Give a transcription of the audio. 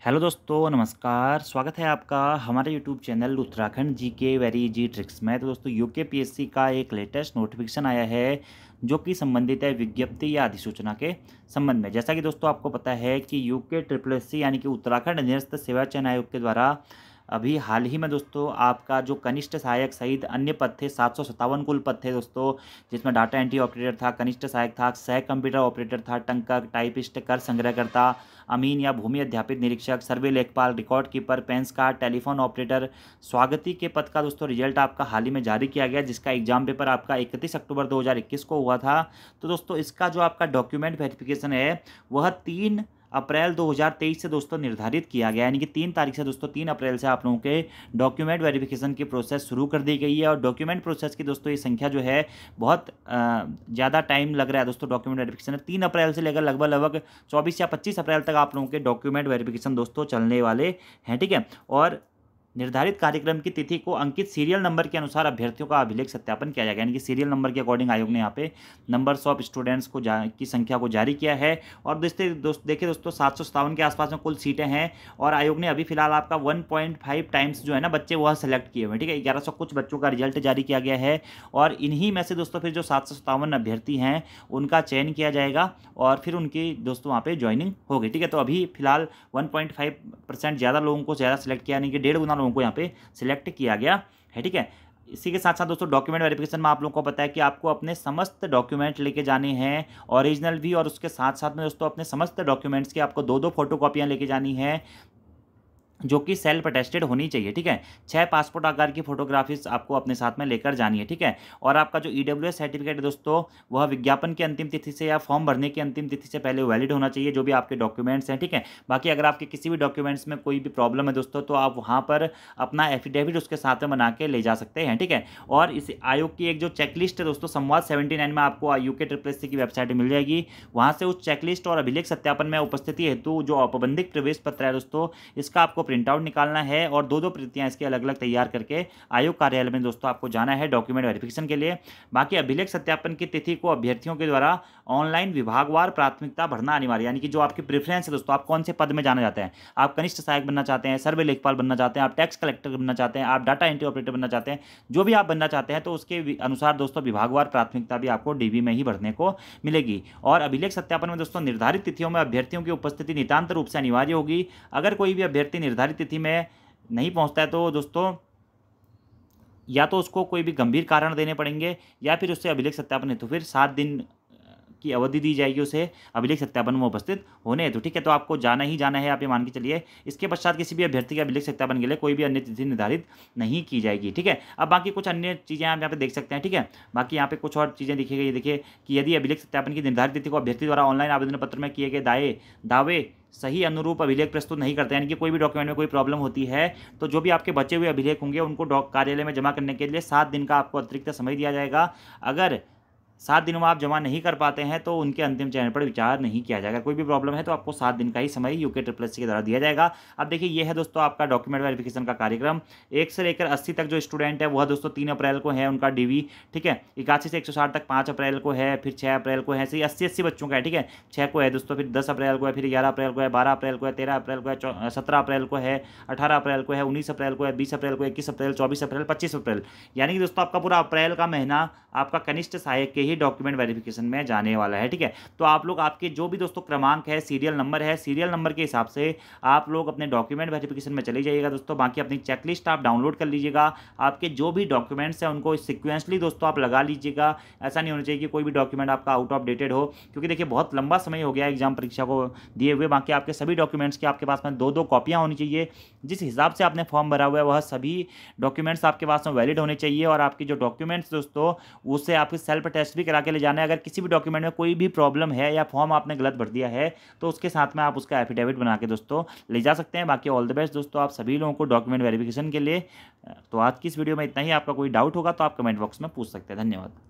Hello दोस्तों, नमस्कार। स्वागत है आपका हमारे यूट्यूब चैनल उत्तराखंड जी के वेरी जी ट्रिक्स में। तो दोस्तों यूके पीएससी का एक लेटेस्ट नोटिफिकेशन आया है, जो कि संबंधित है विज्ञप्ति या अधिसूचना के संबंध में। जैसा कि दोस्तों, आपको पता है कि यूके ट्रिपल एस सी यानी कि उत्तराखंड निरस्त सेवा चयन आयोग के द्वारा अभी हाल ही में दोस्तों आपका जो कनिष्ठ सहायक सहित अन्य पद थे, सात सौ सत्तावन कुल पद थे दोस्तों, जिसमें डाटा एंट्री ऑपरेटर था, कनिष्ठ सहायक था, सह कंप्यूटर ऑपरेटर था, टंकक टाइपिस्ट कर संग्रहकर्ता, अमीन या भूमि अध्यापित निरीक्षक, सर्वे लेखपाल रिकॉर्ड कीपर पेंस कार्ड टेलीफोन ऑपरेटर स्वागती के पद का दोस्तों रिज़ल्ट आपका हाल ही में जारी किया गया, जिसका एग्ज़ाम पेपर आपका इकतीस अक्टूबर दो हज़ार इक्कीस को हुआ था। तो दोस्तों इसका जो आपका डॉक्यूमेंट वेरिफिकेशन है, वह तीन अप्रैल 2023 से दोस्तों निर्धारित किया गया यानी कि तीन तारीख से दोस्तों, तीन अप्रैल से आप लोगों के डॉक्यूमेंट वेरिफिकेशन की प्रोसेस शुरू कर दी गई है। और डॉक्यूमेंट प्रोसेस की दोस्तों, ये संख्या जो है, बहुत ज़्यादा टाइम लग रहा है दोस्तों डॉक्यूमेंट वेरिफिकेशन तीन अप्रैल से लेकर लगभग लगभग चौबीस या पच्चीस अप्रैल तक आप लोगों के डॉक्यूमेंट वेरिफिकेशन दोस्तों चलने वाले हैं, ठीक है? और निर्धारित कार्यक्रम की तिथि को अंकित सीरियल नंबर के अनुसार अभ्यर्थियों का अभिलेख सत्यापन किया जाएगा। यानी कि सीरियल नंबर के अकॉर्डिंग आयोग ने यहाँ पे नंबर्स ऑफ़ स्टूडेंट्स को की संख्या को जारी किया है। और दोस्तों, दोस्त, देखिए दोस्तों, सात सौ सतावन के आसपास में कुल सीटें हैं और आयोग ने अभी फ़िलहाल आपका वन टाइम्स जो है ना बच्चे वह सेलेक्ट किए हुए ठीक है, ग्यारह कुछ बच्चों का रिज़ल्ट जारी किया गया है और इन्हीं में से दोस्तों फिर जो सात सौ सत्तावन अभ्यर्थी हैं, उनका चयन किया जाएगा और फिर उनकी दोस्तों वहाँ पर ज्वाइनिंग होगी। ठीक है तो अभी फ़िलहाल वन ज़्यादा लोगों को ज़्यादा सेलेक्ट किया, यानी कि डेढ़ गुना को यहाँ पे सिलेक्ट किया गया है, ठीक है? इसी के साथ साथ दोस्तों डॉक्यूमेंट वेरिफिकेशन में आप लोगों को पता है कि आपको अपने समस्त डॉक्यूमेंट लेके जाने हैं ओरिजिनल भी और उसके साथ साथ में दोस्तों, अपने समस्त डॉक्यूमेंट्स की आपको दो दो फ़ोटो लेके जानी है। जो कि सेल्फ अटेस्टेड होनी चाहिए, ठीक है? छः पासपोर्ट आकार की फोटोग्राफीज आपको अपने साथ में लेकर जानी है, ठीक है? और आपका जो ई डब्ल्यू सर्टिफिकेट है दोस्तों, वह विज्ञापन की अंतिम तिथि से या फॉर्म भरने की अंतिम तिथि से पहले वैलिड होना चाहिए, जो भी आपके डॉक्यूमेंट्स हैं, ठीक है? बाकी अगर आपके किसी भी डॉक्यूमेंट्स में कोई भी प्रॉब्लम है दोस्तों तो आप वहाँ पर अपना एफिडेविट उसके साथ में बना के ले जा सकते हैं, ठीक है? और इस आयोग की एक जो चेकलिस्ट है दोस्तों, संवाद सेवेंटी नाइन में आपको यू के ट्रिपल की वेबसाइट मिल जाएगी। वहाँ से उस चेकलिस्ट और अभिलेख सत्यापन में उपस्थिति हेतु जो औपबंधिक प्रवेश पत्र है दोस्तों, इसका आपको प्रिंट आउट निकालना है और दो दो प्रतियाँ इसके अलग अलग तैयार करके आयोग कार्यालय में दोस्तों आपको जाना है डॉक्यूमेंट वेरिफिकेशन के लिए। बाकी अभिलेख सत्यापन की तिथि को अभ्यर्थियों के द्वारा ऑनलाइन विभागवार प्राथमिकता भरना अनिवार्य, यानी कि जो आपकी प्रेफरेंस है दोस्तों, आप कौन से पद में जाना चाहते हैं? आप कनिष्ठ सहायक बनना चाहते हैं, सर्वे लेखपाल बनना चाहते हैं, आप टैक्स कलेक्टर बनना चाहते हैं, आप डाटा एंट्री ऑपरेटर बनना चाहते हैं, जो भी आप बनना चाहते हैं तो उसके अनुसार दोस्तों विभागवार प्राथमिकता भी आपको डीबी में ही भरने को मिलेगी। और अभिलेख सत्यापन में दोस्तों निर्धारित तिथियों में अभ्यर्थियों की उपस्थिति नितांत रूप से अनिवार्य होगी। अगर कोई भी अभ्यर्थी निर्धारित तिथि में नहीं पहुँचता है तो दोस्तों, या तो उसको कोई भी गंभीर कारण देने पड़ेंगे, या फिर उससे अभिलेख सत्यापन है तो फिर सात दिन की अवधि दी जाएगी उसे अभिलेख सत्यापन में उपस्थित होने हेतु। ठीक है तो आपको जाना ही जाना है, आप ये मान के चलिए। इसके पश्चात किसी भी अभ्यर्थी के अभिलेख सत्यापन के लिए कोई भी अन्य तिथि निर्धारित नहीं की जाएगी। ठीक है, अब बाकी कुछ अन्य चीज़ें आप यहाँ पे देख सकते हैं। ठीक है, बाकी यहाँ पे कुछ और चीज़ें दिखी गई। देखिए कि यदि अभिलेख सत्यापन की निर्धारित तिथि को अभ्यर्थी द्वारा ऑनलाइन आवेदन पत्र में किए गए दाए दावे सही अनुरूप अभिलेख प्रस्तुत नहीं करते, यानी कि कोई भी डॉक्यूमेंट में कोई प्रॉब्लम होती है तो जो भी आपके बचे हुए अभिलेख होंगे, उनको कार्यालय में जमा करने के लिए सात दिन का आपको अतिरिक्त समय दिया जाएगा। अगर सात दिनों में आप जमा नहीं कर पाते हैं तो उनके अंतिम चयन पर विचार नहीं किया जाएगा कोई भी प्रॉब्लम है तो आपको सात दिन का ही समय यूके ट्रिपल एससी के द्वारा दिया जाएगा अब देखिए ये है दोस्तों आपका डॉक्यूमेंट वेरिफिकेशन का कार्यक्रम एक से लेकर अस्सी तक जो स्टूडेंट है वह दोस्तों तीन अप्रैल को है उनका डीवी ठीक है इक्यासी से एक सौ साठ तक पाँच अप्रैल को है फिर छः अप्रैल को है सही अस्सी अस्सी बच्चों का है ठीक है छः को है दोस्तों फिर दस अप्रैल को है फिर ग्यारह अप्रैल को है बारह अप्रैल को है तेरह अप्रैल को है सत्रह अप्रैल को है अठारह अप्रैल को है उन्नीस अप्रैल को है बीस अप्रैल को इक्कीस अप्रैल चौबीस अप्रैल पच्चीस अप्रैल यानी कि दोस्तों आपका पूरा अप्रैल का महीना आपका कनिष्ठ सहायक के ही डॉक्यूमेंट वेरिफिकेशन में जाने वाला है, ठीक है? तो आप लोग आपके जो भी दोस्तों क्रमांक है सीरियल नंबर है सीरियल नंबर के हिसाब से आप लोग अपने डॉक्यूमेंट वेरिफिकेशन में चले जाइएगा दोस्तों। बाकी अपनी चेकलिस्ट आप डाउनलोड कर लीजिएगा। आपके जो भी डॉक्यूमेंट्स हैं उनको सिक्वेंसली दोस्तों आप लगा लीजिएगा। ऐसा नहीं होना चाहिए कि कोई भी डॉक्यूमेंट आपका आउट ऑफ़ डेटेड हो, क्योंकि देखिए बहुत लंबा समय हो गया एग्ज़ाम परीक्षा को दिए हुए। बाकी आपके सभी डॉक्यूमेंट्स की आपके पास में दो दो कॉपियाँ होनी चाहिए। जिस हिसाब से आपने फॉर्म भरा हुआ है, वह सभी डॉक्यूमेंट्स आपके पास में वैलिड होने चाहिए और आपके जो डॉक्यूमेंट्स दोस्तों उससे आपके सेल्फ टेस्ट भी करा के ले जाना है। अगर किसी भी डॉक्यूमेंट में कोई भी प्रॉब्लम है या फॉर्म आपने गलत भर दिया है तो उसके साथ में आप उसका एफिडेविट बना के दोस्तों ले जा सकते हैं। बाकी ऑल द बेस्ट दोस्तों आप सभी लोगों को डॉक्यूमेंट वेरिफिकेशन के लिए। तो आज की इस वीडियो में इतना ही। आपका कोई डाउट होगा तो आप कमेंट बॉक्स में पूछ सकते हैं। धन्यवाद।